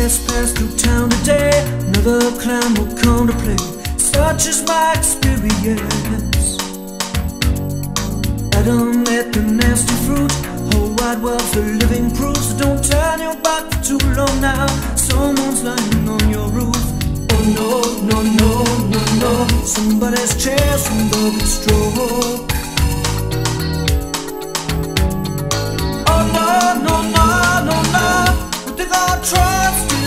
Let's pass through town today. Another clown will come to play. Such is my experience. Adam ate the nasty fruit. Whole wide world for living proofs. Don't turn your back for too long now. Someone's lying on your roof. Oh no, no, no, no, no. Somebody's chasing the stroke. Oh no, no trust.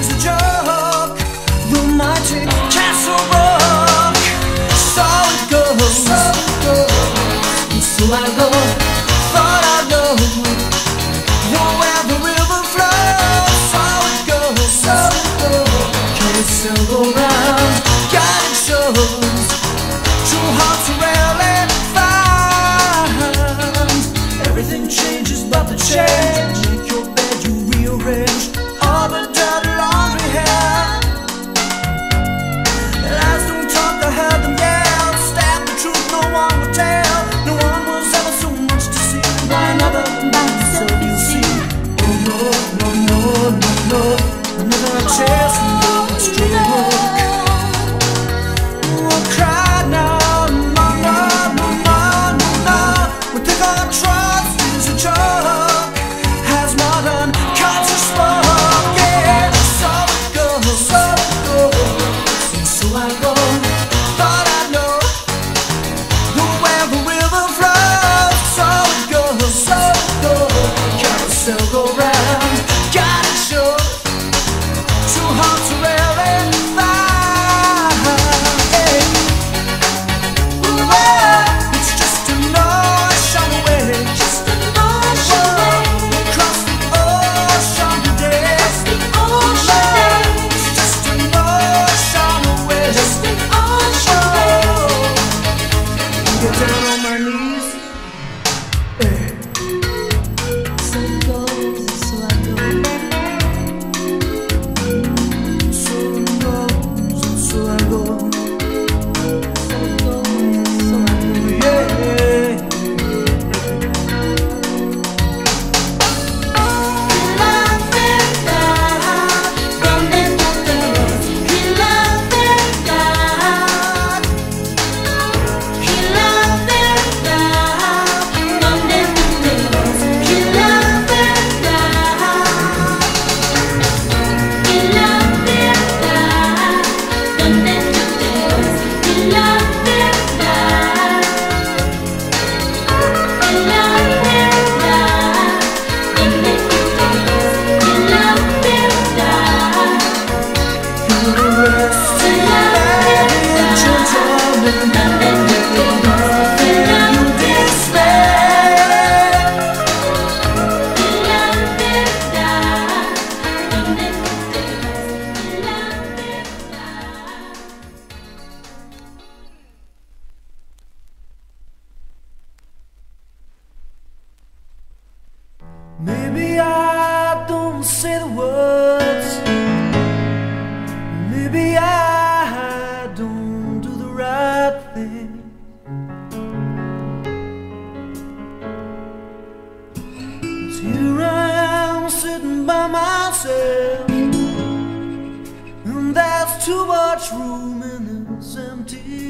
know, another chance.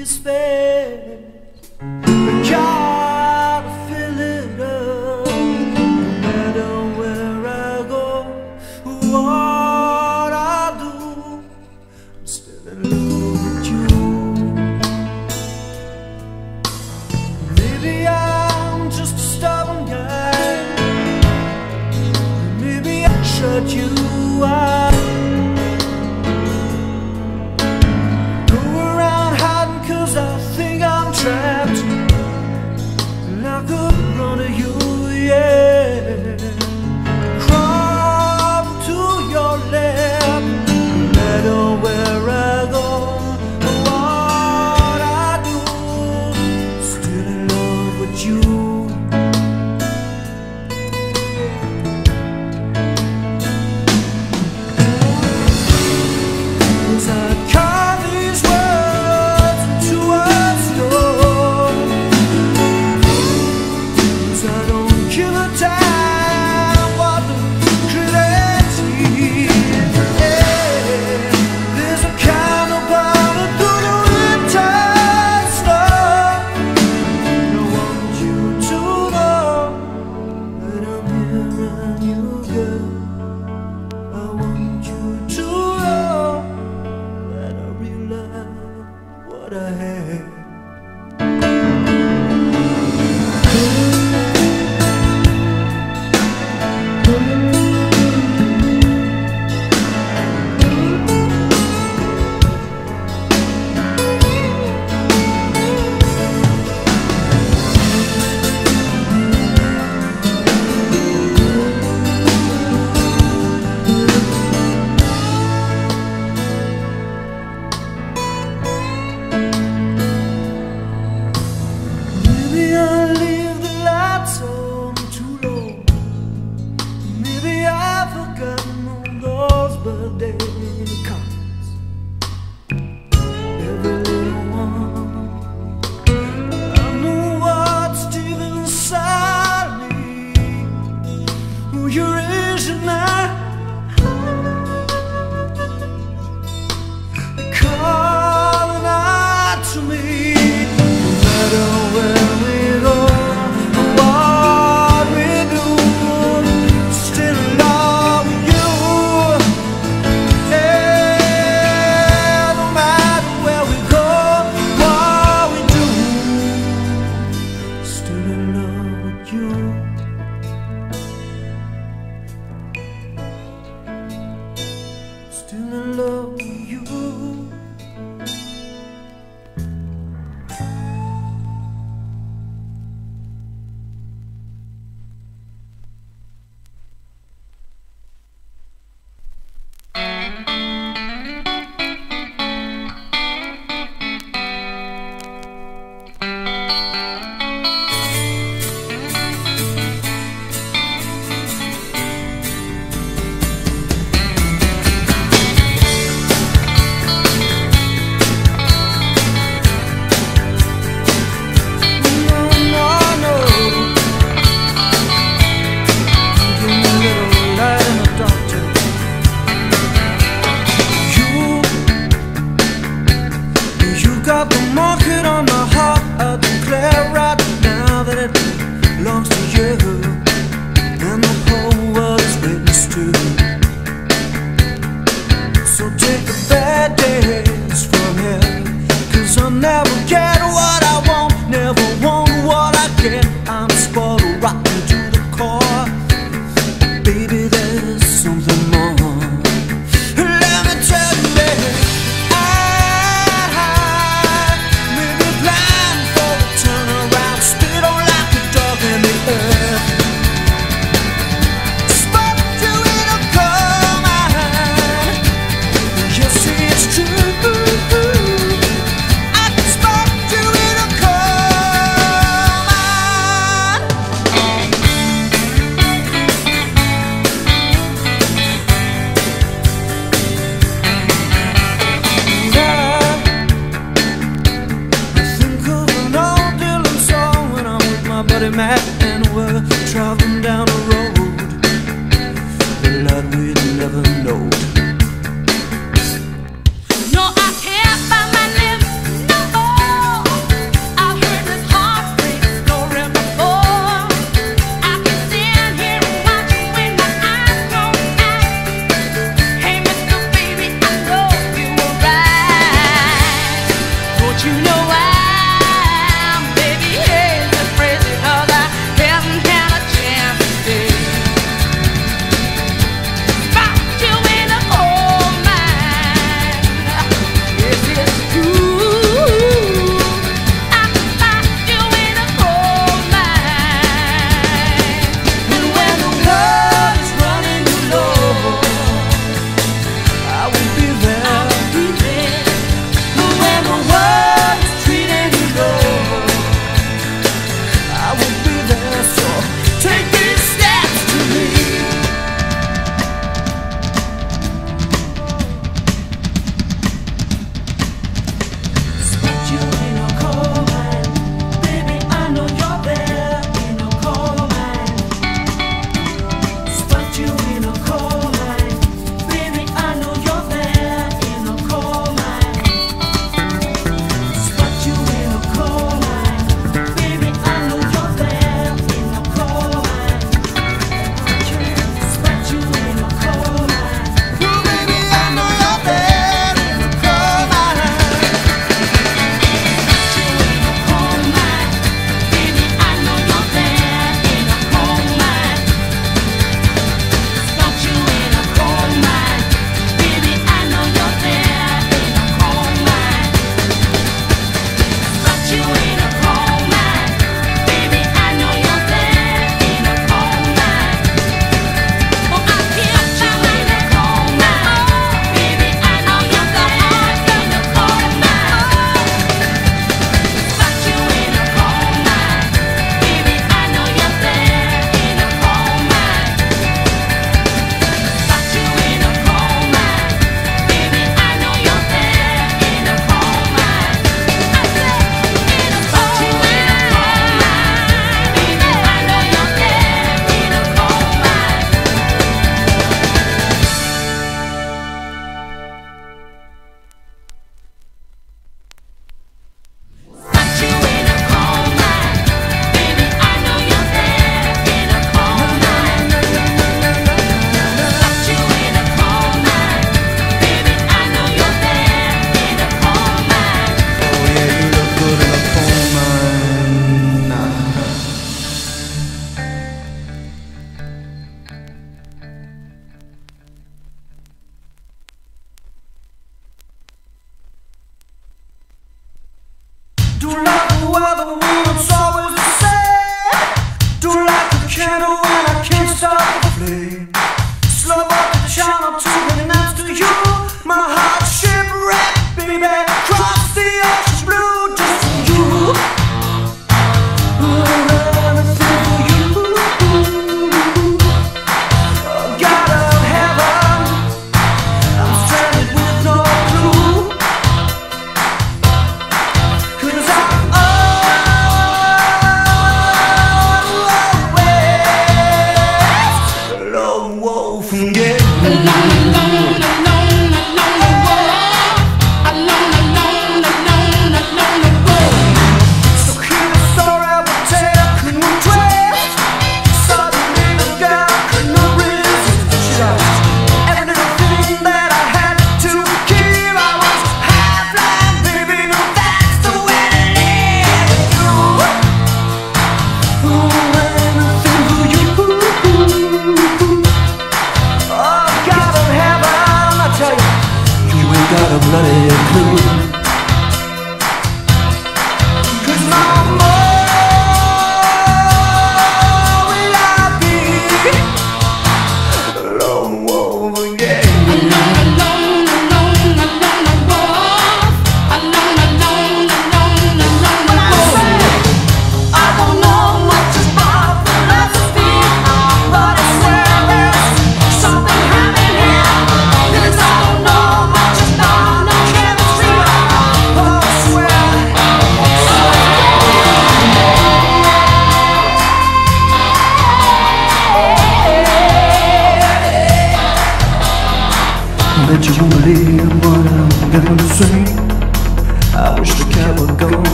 Empty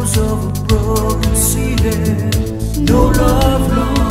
Trouble of a broken ceiling. No love lost.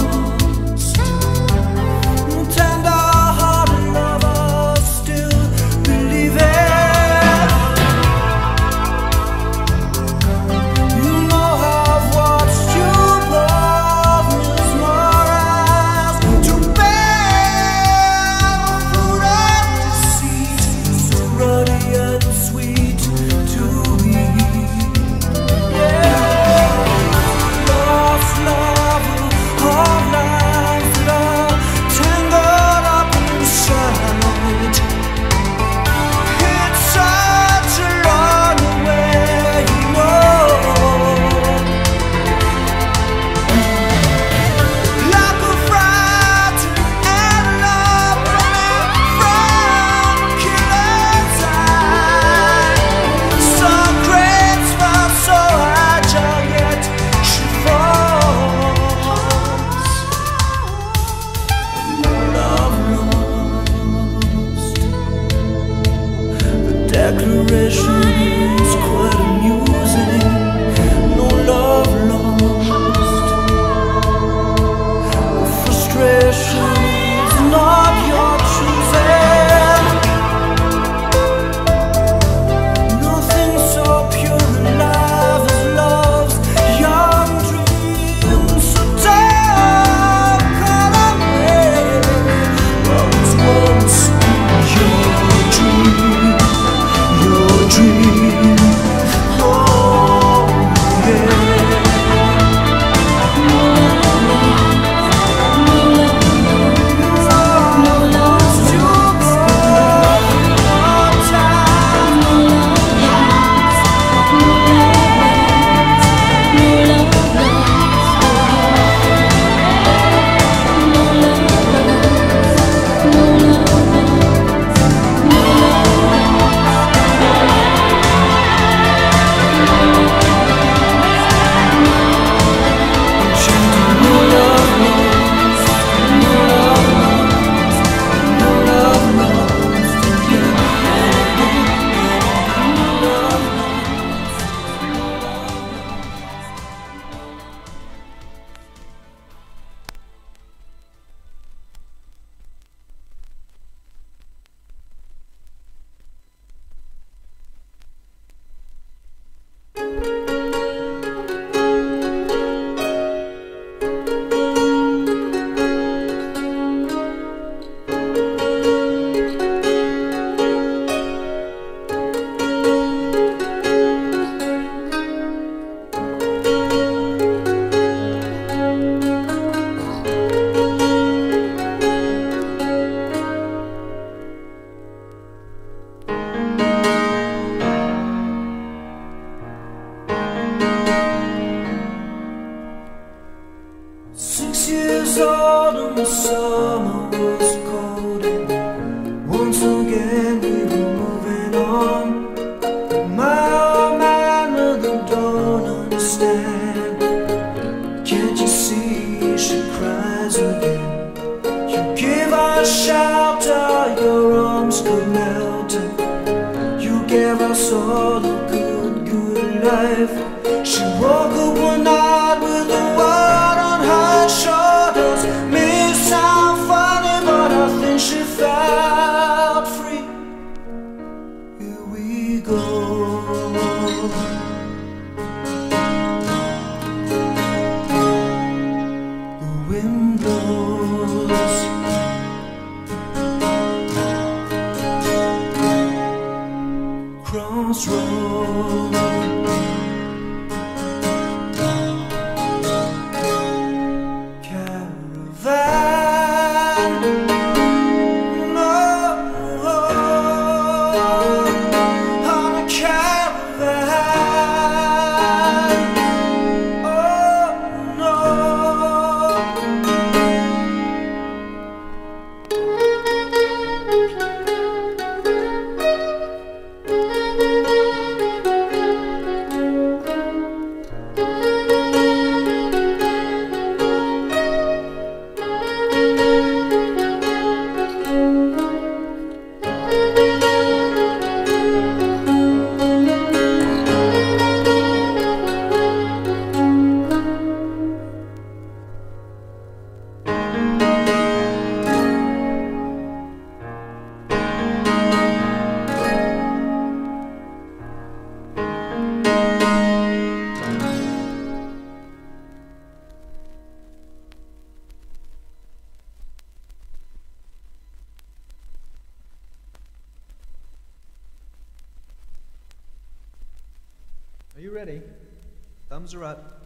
are up.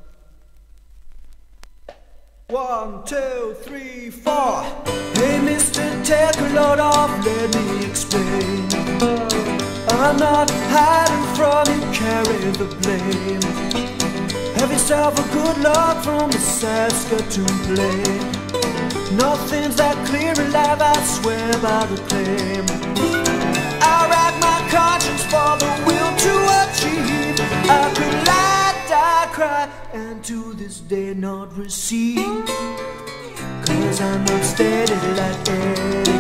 One, two, three, four. Hey, mister, take a load off, let me explain. I'm not hiding from you, carry the blame. Have yourself a good luck from the Saskatoon play. Nothing's that clear in life, I swear by the claim. I rack my conscience for the and to this day not received. Cause I'm not steady like Eddie.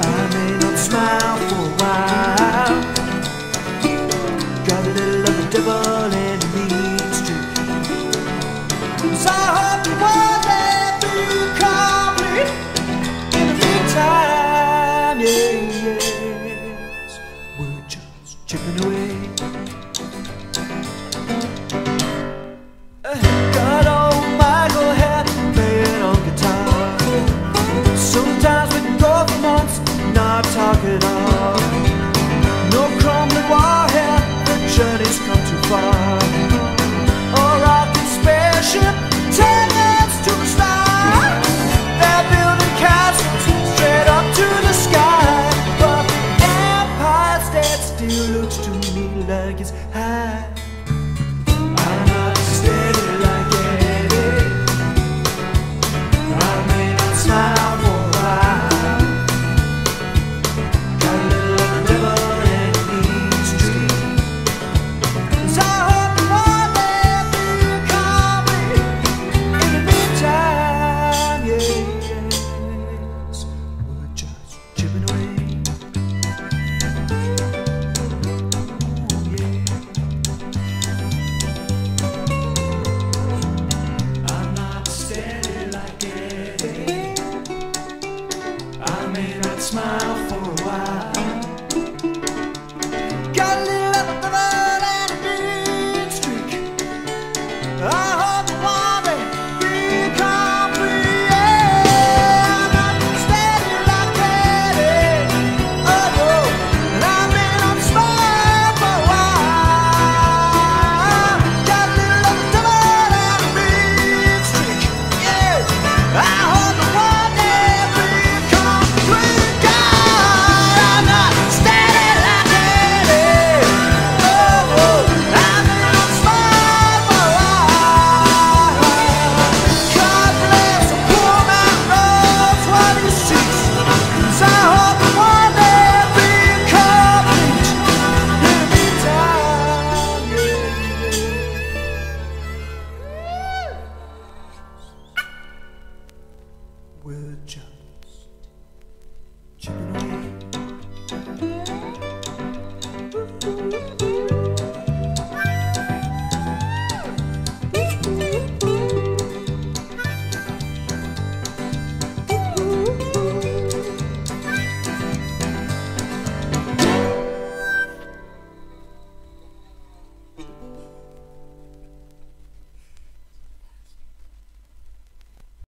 I may not smile for a while.